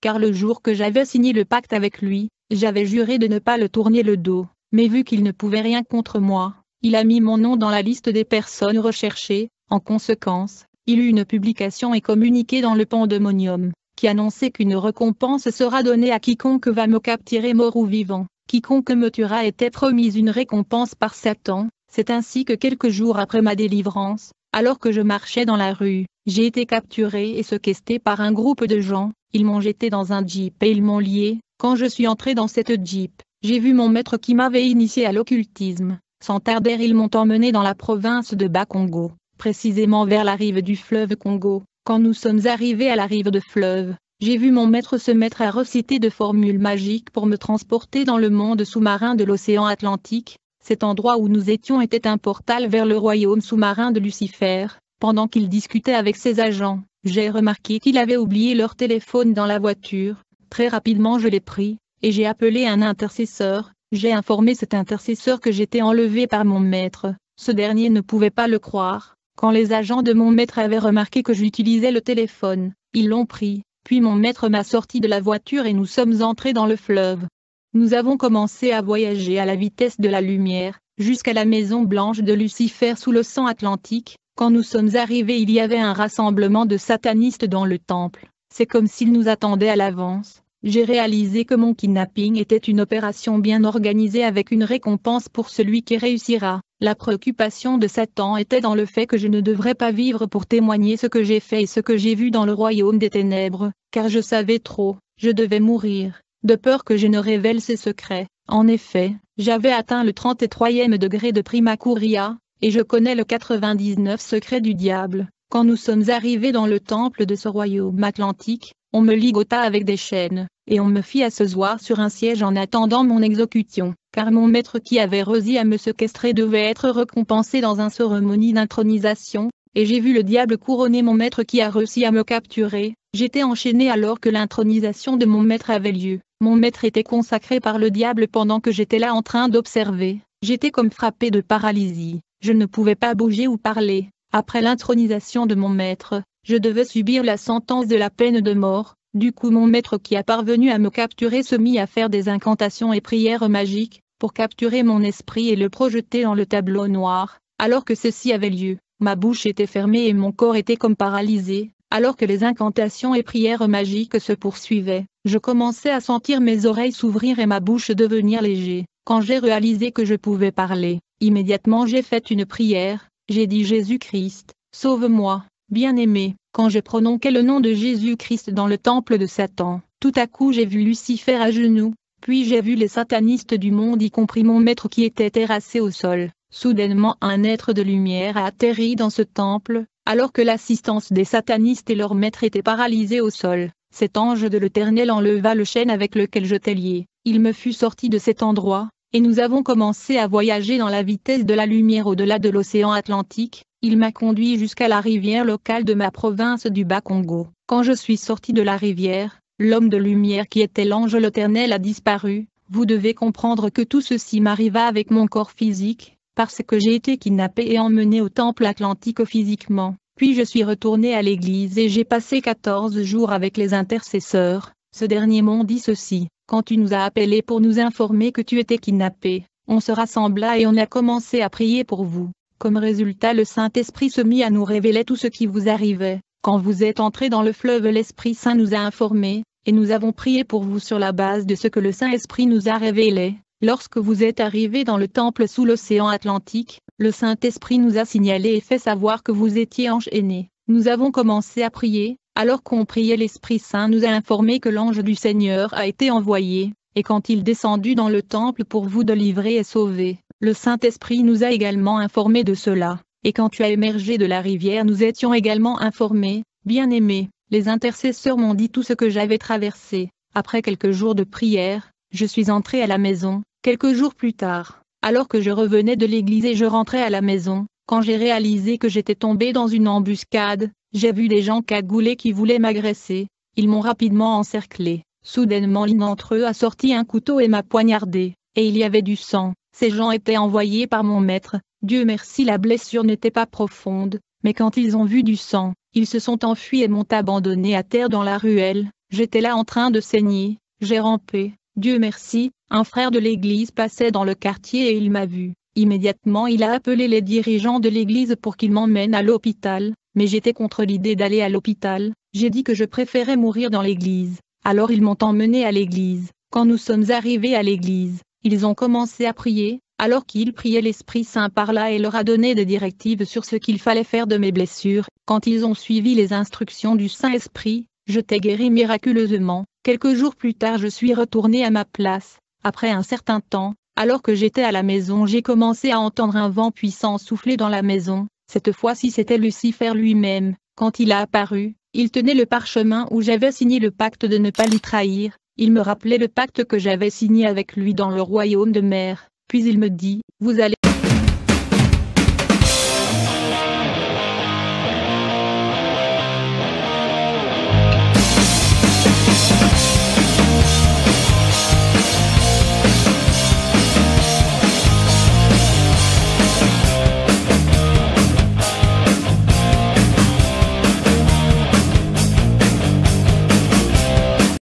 car le jour que j'avais signé le pacte avec lui, j'avais juré de ne pas le tourner le dos, mais vu qu'il ne pouvait rien contre moi, il a mis mon nom dans la liste des personnes recherchées, en conséquence, il eut une publication et communiqué dans le pandemonium, qui annonçait qu'une récompense sera donnée à quiconque va me capturer mort ou vivant, quiconque me tuera était promise une récompense par Satan, c'est ainsi que quelques jours après ma délivrance, alors que je marchais dans la rue, j'ai été capturé et sequestré par un groupe de gens, ils m'ont jeté dans un jeep et ils m'ont lié. Quand je suis entré dans cette jeep, j'ai vu mon maître qui m'avait initié à l'occultisme. Sans tarder ils m'ont emmené dans la province de Bas-Congo, précisément vers la rive du fleuve Congo. Quand nous sommes arrivés à la rive de fleuve, j'ai vu mon maître se mettre à reciter de formules magiques pour me transporter dans le monde sous-marin de l'océan Atlantique. Cet endroit où nous étions était un portal vers le royaume sous-marin de Lucifer. Pendant qu'il discutait avec ses agents, j'ai remarqué qu'il avait oublié leur téléphone dans la voiture. Très rapidement je l'ai pris, et j'ai appelé un intercesseur. J'ai informé cet intercesseur que j'étais enlevé par mon maître. Ce dernier ne pouvait pas le croire. Quand les agents de mon maître avaient remarqué que j'utilisais le téléphone, ils l'ont pris. Puis mon maître m'a sorti de la voiture et nous sommes entrés dans le fleuve. Nous avons commencé à voyager à la vitesse de la lumière, jusqu'à la maison blanche de Lucifer sous le sang Atlantique, quand nous sommes arrivés il y avait un rassemblement de satanistes dans le temple. C'est comme s'ils nous attendaient à l'avance. J'ai réalisé que mon kidnapping était une opération bien organisée avec une récompense pour celui qui réussira. La préoccupation de Satan était dans le fait que je ne devrais pas vivre pour témoigner ce que j'ai fait et ce que j'ai vu dans le royaume des ténèbres, car je savais trop, je devais mourir, de peur que je ne révèle ses secrets. En effet, j'avais atteint le 33e degré de prima curia, et je connais le 99 secret du diable. Quand nous sommes arrivés dans le temple de ce royaume atlantique, on me ligota avec des chaînes, et on me fit asseoir sur un siège en attendant mon exécution, car mon maître qui avait réussi à me séquestrer devait être récompensé dans un cérémonie d'intronisation, et j'ai vu le diable couronner mon maître qui a réussi à me capturer, j'étais enchaîné alors que l'intronisation de mon maître avait lieu, mon maître était consacré par le diable pendant que j'étais là en train d'observer, j'étais comme frappé de paralysie, je ne pouvais pas bouger ou parler, après l'intronisation de mon maître, je devais subir la sentence de la peine de mort, du coup mon maître qui a parvenu à me capturer se mit à faire des incantations et prières magiques, pour capturer mon esprit et le projeter dans le tableau noir, alors que ceci avait lieu, ma bouche était fermée et mon corps était comme paralysé, alors que les incantations et prières magiques se poursuivaient, je commençais à sentir mes oreilles s'ouvrir et ma bouche devenir léger, quand j'ai réalisé que je pouvais parler, immédiatement j'ai fait une prière, j'ai dit Jésus-Christ, sauve-moi, bien-aimé, quand je prononçais le nom de Jésus-Christ dans le temple de Satan, tout à coup j'ai vu Lucifer à genoux, puis j'ai vu les satanistes du monde y compris mon maître qui était terrassé au sol. Soudainement un être de lumière a atterri dans ce temple, alors que l'assistance des satanistes et leur maître étaient paralysés au sol. Cet ange de l'Éternel enleva le chêne avec lequel je lié. Il me fut sorti de cet endroit, et nous avons commencé à voyager dans la vitesse de la lumière au-delà de l'océan Atlantique, il m'a conduit jusqu'à la rivière locale de ma province du Bas-Congo. Quand je suis sorti de la rivière, l'homme de lumière qui était l'ange l'Éternel a disparu, vous devez comprendre que tout ceci m'arriva avec mon corps physique, parce que j'ai été kidnappé et emmené au temple atlantique physiquement. Puis je suis retourné à l'église et j'ai passé 14 jours avec les intercesseurs. Ce dernier m'ont dit ceci. Quand tu nous as appelés pour nous informer que tu étais kidnappé, on se rassembla et on a commencé à prier pour vous. Comme résultat le Saint-Esprit se mit à nous révéler tout ce qui vous arrivait. Quand vous êtes entrés dans le fleuve l'Esprit Saint nous a informés, et nous avons prié pour vous sur la base de ce que le Saint-Esprit nous a révélé. Lorsque vous êtes arrivés dans le temple sous l'océan Atlantique, le Saint-Esprit nous a signalé et fait savoir que vous étiez enchaînés. Nous avons commencé à prier, alors qu'on priait l'Esprit Saint nous a informé que l'ange du Seigneur a été envoyé, et quand il descendu dans le temple pour vous délivrer et sauver, le Saint-Esprit nous a également informé de cela, et quand tu as émergé de la rivière nous étions également informés, bien-aimés, les intercesseurs m'ont dit tout ce que j'avais traversé, après quelques jours de prière, je suis entré à la maison, quelques jours plus tard, alors que je revenais de l'église et je rentrais à la maison, quand j'ai réalisé que j'étais tombé dans une embuscade, j'ai vu des gens cagoulés qui voulaient m'agresser. Ils m'ont rapidement encerclé. Soudainement l'un d'entre eux a sorti un couteau et m'a poignardé, et il y avait du sang. Ces gens étaient envoyés par mon maître. Dieu merci la blessure n'était pas profonde, mais quand ils ont vu du sang, ils se sont enfuis et m'ont abandonné à terre dans la ruelle. J'étais là en train de saigner, j'ai rampé. Dieu merci, un frère de l'église passait dans le quartier et il m'a vu. Immédiatement il a appelé les dirigeants de l'église pour qu'ils m'emmènent à l'hôpital, mais j'étais contre l'idée d'aller à l'hôpital, j'ai dit que je préférais mourir dans l'église. Alors ils m'ont emmené à l'église. Quand nous sommes arrivés à l'église, ils ont commencé à prier, alors qu'ils priaient l'Esprit Saint par là et leur a donné des directives sur ce qu'il fallait faire de mes blessures. Quand ils ont suivi les instructions du Saint-Esprit, je t'ai guéri miraculeusement. Quelques jours plus tard je suis retourné à ma place. Après un certain temps, alors que j'étais à la maison j'ai commencé à entendre un vent puissant souffler dans la maison. Cette fois-ci c'était Lucifer lui-même, quand il a apparu, il tenait le parchemin où j'avais signé le pacte de ne pas l'y trahir, il me rappelait le pacte que j'avais signé avec lui dans le royaume de mer, puis il me dit, vous allez...